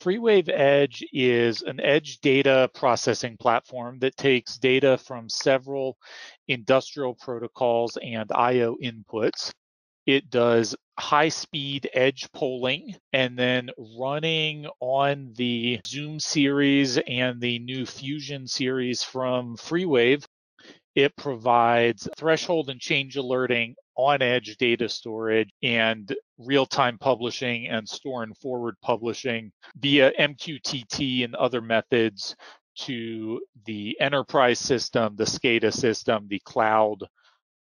FreeWave Edge is an edge data processing platform that takes data from several industrial protocols and IO inputs. It does high speed edge polling and then running on the Zum series and the new Fusion series from FreeWave. It provides threshold and change alerting on edge data storage and real time publishing and store and forward publishing via MQTT and other methods to the enterprise system, the SCADA system, the cloud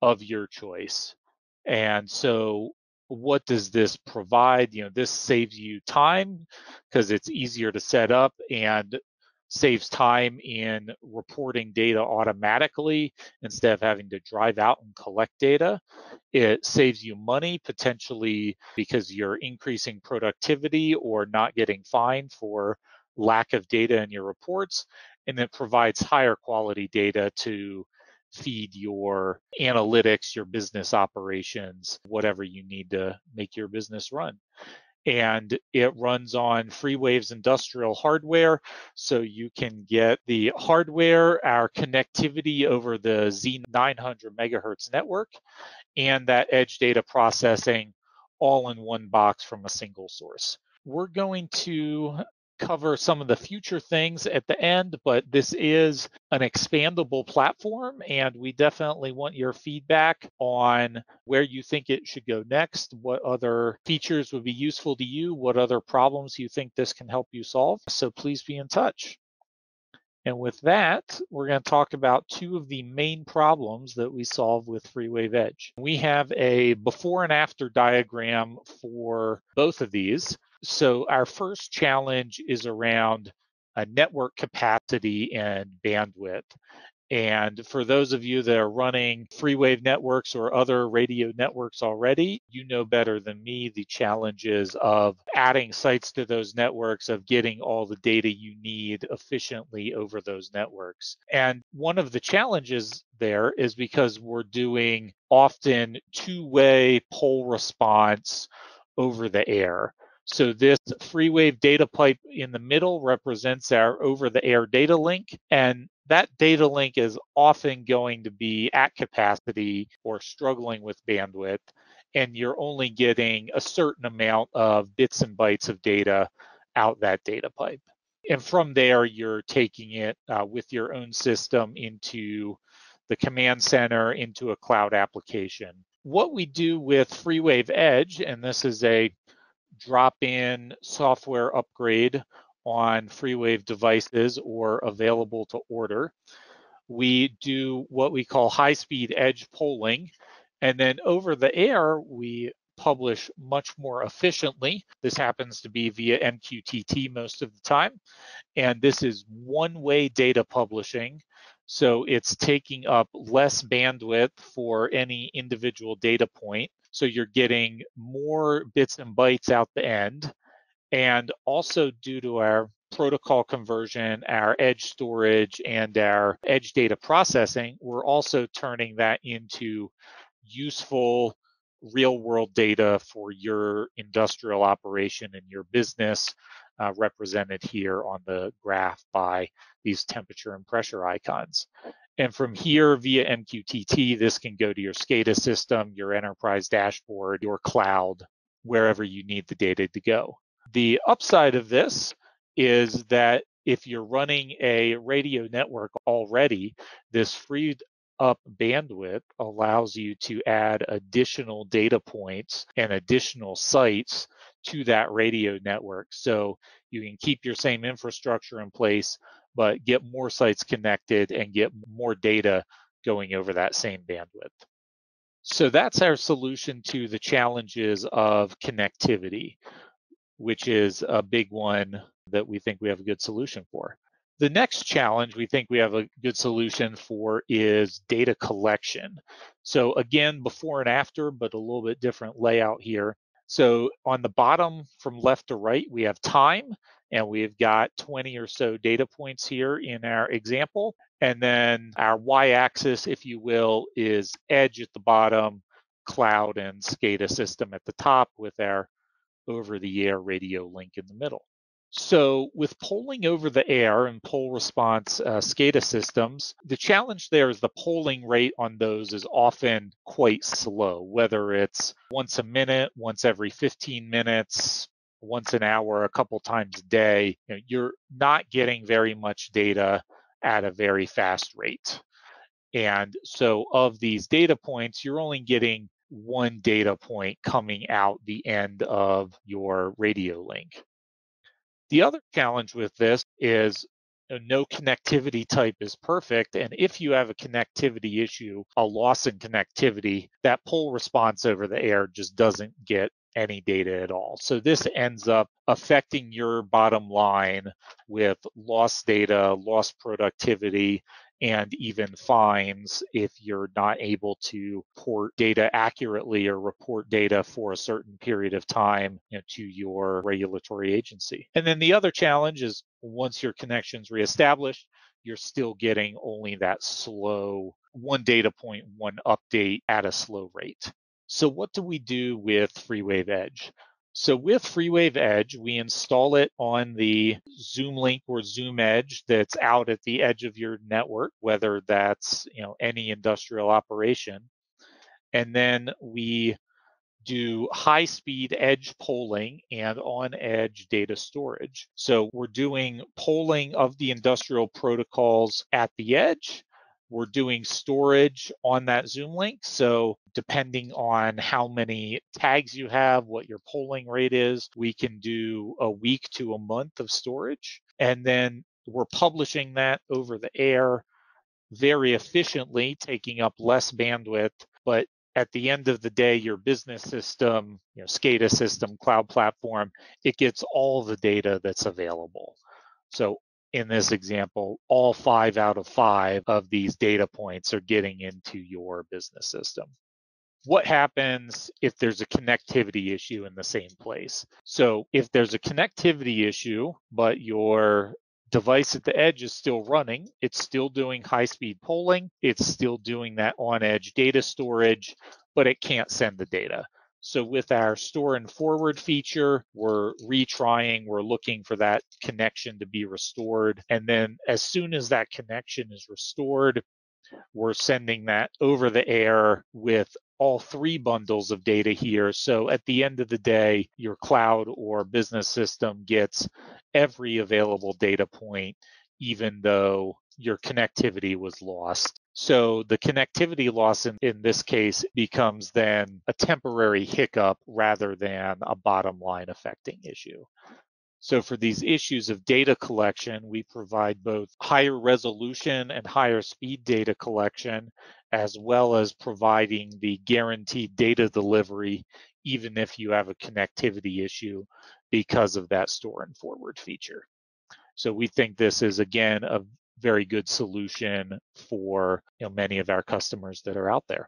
of your choice. And so, what does this provide? You know, this saves you time because it's easier to set up and saves time in reporting data automatically instead of having to drive out and collect data. It saves you money potentially because you're increasing productivity or not getting fined for lack of data in your reports. And it provides higher quality data to feed your analytics, your business operations, whatever you need to make your business run and it runs on FreeWave's industrial hardware. So you can get the hardware, our connectivity over the Z900 megahertz network, and that edge data processing all in one box from a single source. We're going to cover some of the future things at the end, but this is an expandable platform, and we definitely want your feedback on where you think it should go next, what other features would be useful to you, what other problems you think this can help you solve. So please be in touch. And with that, we're going to talk about two of the main problems that we solve with FreeWave Edge. We have a before and after diagram for both of these. So our first challenge is around a network capacity and bandwidth. And for those of you that are running FreeWave networks or other radio networks already, you know better than me the challenges of adding sites to those networks, of getting all the data you need efficiently over those networks. And one of the challenges there is because we're doing often two way poll response over the air. So this FreeWave data pipe in the middle represents our over-the-air data link, and that data link is often going to be at capacity or struggling with bandwidth, and you're only getting a certain amount of bits and bytes of data out that data pipe. And from there, you're taking it uh, with your own system into the command center, into a cloud application. What we do with FreeWave Edge, and this is a drop in software upgrade on FreeWave devices or available to order. We do what we call high speed edge polling. And then over the air, we publish much more efficiently. This happens to be via MQTT most of the time. And this is one way data publishing. So it's taking up less bandwidth for any individual data point. So you're getting more bits and bytes out the end. And also due to our protocol conversion, our edge storage, and our edge data processing, we're also turning that into useful real world data for your industrial operation and your business, uh, represented here on the graph by these temperature and pressure icons. And from here via MQTT, this can go to your SCADA system, your enterprise dashboard, your cloud, wherever you need the data to go. The upside of this is that if you're running a radio network already, this freed up bandwidth allows you to add additional data points and additional sites to that radio network. So you can keep your same infrastructure in place, but get more sites connected and get more data going over that same bandwidth. So that's our solution to the challenges of connectivity, which is a big one that we think we have a good solution for. The next challenge we think we have a good solution for is data collection. So again, before and after, but a little bit different layout here. So on the bottom from left to right, we have time and we've got 20 or so data points here in our example. And then our y-axis, if you will, is edge at the bottom, cloud and SCADA system at the top with our over-the-air radio link in the middle. So, with polling over the air and poll response uh, SCADA systems, the challenge there is the polling rate on those is often quite slow, whether it's once a minute, once every 15 minutes, once an hour, a couple times a day. You know, you're not getting very much data at a very fast rate. And so, of these data points, you're only getting one data point coming out the end of your radio link. The other challenge with this is no connectivity type is perfect. And if you have a connectivity issue, a loss in connectivity, that poll response over the air just doesn't get any data at all. So this ends up affecting your bottom line with lost data, lost productivity, and even fines if you're not able to port data accurately or report data for a certain period of time you know, to your regulatory agency. And then the other challenge is once your connection's reestablished, you're still getting only that slow one data point, one update at a slow rate. So what do we do with FreeWave Edge? So with FreeWave Edge, we install it on the ZumLink or ZumEdge that's out at the edge of your network, whether that's you know any industrial operation. And then we do high speed edge polling and on edge data storage. So we're doing polling of the industrial protocols at the edge we're doing storage on that ZumLink. So depending on how many tags you have, what your polling rate is, we can do a week to a month of storage. And then we're publishing that over the air very efficiently, taking up less bandwidth, but at the end of the day, your business system, you know, SCADA system, cloud platform, it gets all the data that's available. So in this example, all five out of five of these data points are getting into your business system. What happens if there's a connectivity issue in the same place? So if there's a connectivity issue, but your device at the edge is still running, it's still doing high speed polling, it's still doing that on edge data storage, but it can't send the data. So with our store and forward feature, we're retrying, we're looking for that connection to be restored. And then as soon as that connection is restored, we're sending that over the air with all three bundles of data here. So at the end of the day, your cloud or business system gets every available data point, even though your connectivity was lost. So the connectivity loss in, in this case becomes then a temporary hiccup rather than a bottom line affecting issue. So for these issues of data collection, we provide both higher resolution and higher speed data collection, as well as providing the guaranteed data delivery, even if you have a connectivity issue because of that store and forward feature. So we think this is again a very good solution for you know, many of our customers that are out there.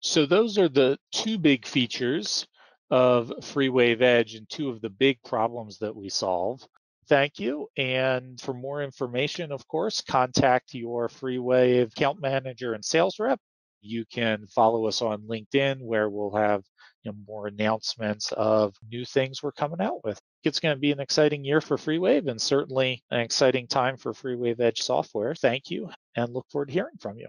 So those are the two big features of FreeWave Edge and two of the big problems that we solve. Thank you. And for more information, of course, contact your FreeWave account manager and sales rep. You can follow us on LinkedIn where we'll have you know, more announcements of new things we're coming out with. It's going to be an exciting year for FreeWave and certainly an exciting time for FreeWave Edge software. Thank you and look forward to hearing from you.